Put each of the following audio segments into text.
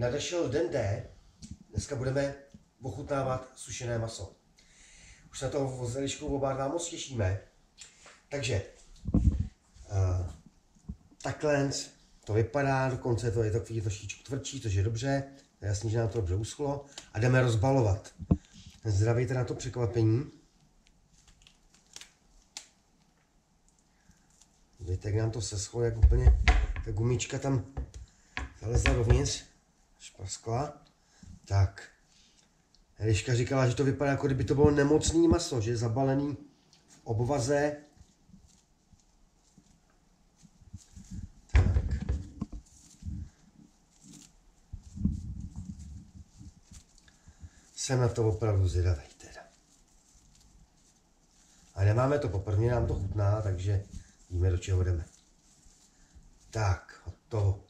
nadešel den D. Dneska budeme ochutnávat sušené maso. Už se na to s oba dva moc těšíme. Takže uh, takhle to vypadá, dokonce to je takový trošičku tvrdší, což je dobře. To je jasný, že nám to dobře uschlo. A jdeme rozbalovat. Zdravíte na to překvapení. Vidíte, jak nám to seschlo, jak úplně ta gumička tam zalezla dovnitř, špaskla. Tak. Eliška říkala, že to vypadá, jako kdyby to bylo nemocný maso, že je zabalený v obvaze. Tak. Jsem na to opravdu zvědavý teda. A nemáme to poprvé, nám to chutná, takže víme, do čeho jdeme. Tak, hotovo.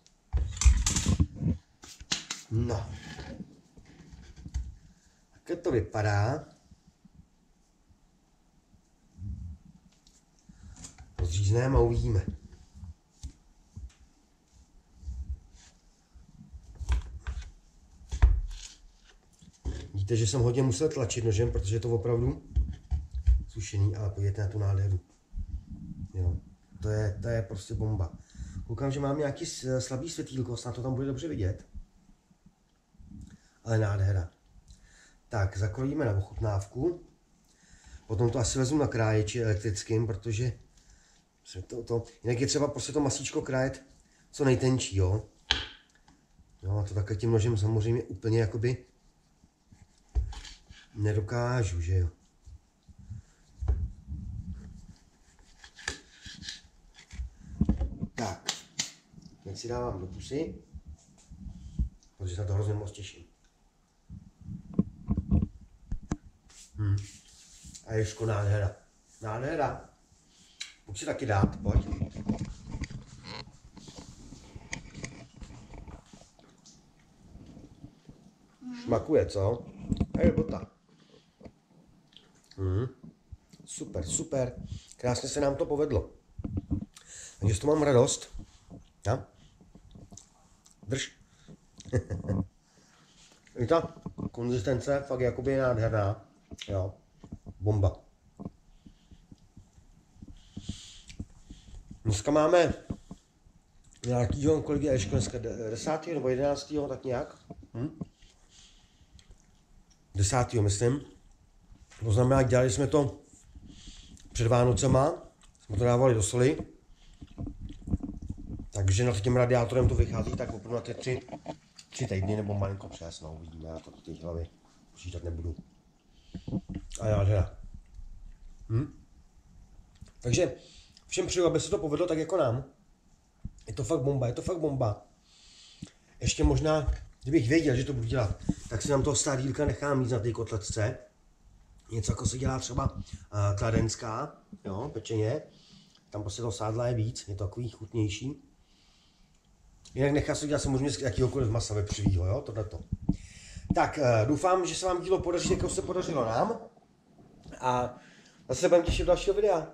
No. Tak to vypadá. Rozřízneme a uvidíme. Víte, že jsem hodně musel tlačit nožem, protože je to opravdu sušený, ale podívejte na tu nádheru. Jo, to je, to je prostě bomba. Koukám, že mám nějaký slabý světýlko, snad to tam bude dobře vidět. Ale nádhera. Tak, zakrojíme na ochutnávku. Potom to asi vezmu na kráječi elektrickým, protože to, to, jinak je třeba prostě to masíčko krájet co nejtenčí, jo. No a to takhle tím nožem samozřejmě úplně jakoby nedokážu, že jo. Tak, teď si dávám do pusy, protože se na to hrozně moc těším. Hmm. A Ježko, nádhera. Nádhera. Pojď si taky dát, pojď. Šmakuje, co? A je bota. Hmm. Super, super. Krásně se nám to povedlo. Takže toho mám radost. Ja? Drž. Ta konzistence fakt jakoby je nádherná. Jo. Bomba. Dneska máme nějakýho, kolik je ještě dneska, desátýho nebo jedenáctýho, tak nějak. Hm? Desátýho, myslím. To znamená, dělali jsme to před Vánocema, jsme to dávali do soli. Takže nad tím radiátorem to vychází tak opravdu na ty tři, tři týdny nebo malinko přes, no uvidíme, já to ty hlavy počítat nebudu. A já teda. Hm? Takže všem přeju, aby se to povedlo tak jako nám. Je to fakt bomba, je to fakt bomba. Ještě možná, kdybych věděl, že to budu dělat, tak si nám toho stádílka nechám mít na té kotletce. Něco jako se dělá třeba uh, kladenská, jo, pečeně. Tam prostě to sádla je víc, je to takový chutnější. Jinak nechá se udělat samozřejmě z jakýhokoliv masa vepřivýho, jo, tohleto. Tak, uh, doufám, že se vám dílo podaří, jako se podařilo nám. A zase budeme těšit dalšího videa.